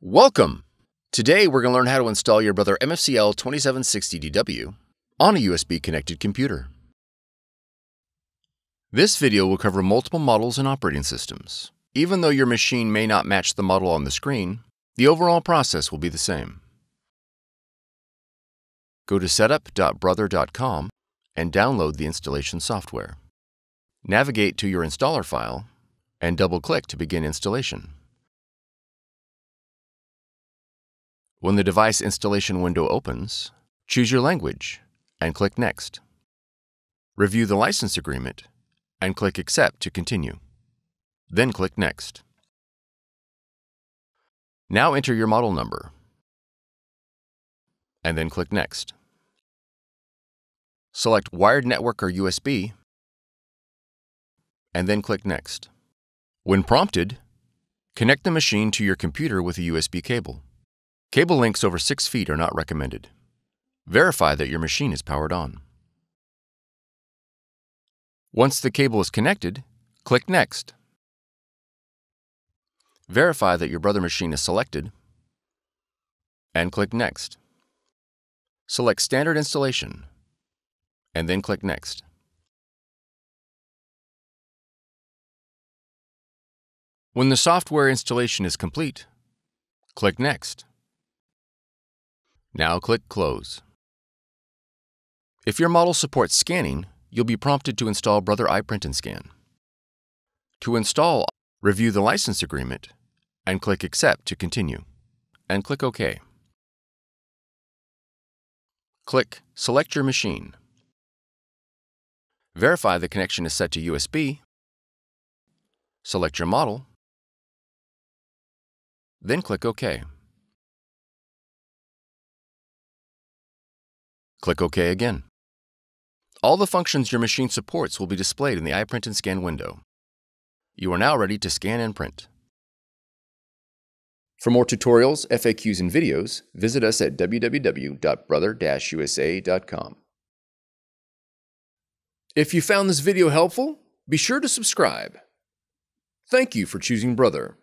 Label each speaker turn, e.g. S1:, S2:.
S1: Welcome! Today we're going to learn how to install your Brother MFCL 2760DW on a USB connected computer. This video will cover multiple models and operating systems. Even though your machine may not match the model on the screen, the overall process will be the same. Go to setup.brother.com and download the installation software. Navigate to your installer file and double-click to begin installation. When the device installation window opens, choose your language and click Next. Review the license agreement and click Accept to continue. Then click Next. Now enter your model number and then click Next. Select Wired Network or USB and then click Next. When prompted, connect the machine to your computer with a USB cable. Cable links over 6 feet are not recommended. Verify that your machine is powered on. Once the cable is connected, click Next. Verify that your brother machine is selected and click Next. Select Standard Installation and then click Next. When the software installation is complete, click Next. Now click Close. If your model supports scanning, you'll be prompted to install Brother iPrint and Scan. To install, review the license agreement and click Accept to continue, and click OK. Click Select your machine. Verify the connection is set to USB. Select your model. Then click OK. Click OK again. All the functions your machine supports will be displayed in the iPrint and Scan window. You are now ready to scan and print. For more tutorials, FAQs, and videos, visit us at www.brother-usa.com. If you found this video helpful, be sure to subscribe. Thank you for choosing Brother.